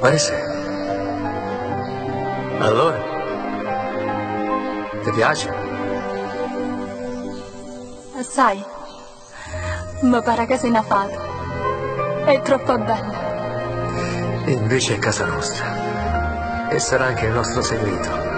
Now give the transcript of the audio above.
Paese? Allora? Ti piace? Sai, ma pare che sei una fata. È troppo bella. Invece è casa nostra. E sarà anche il nostro segreto.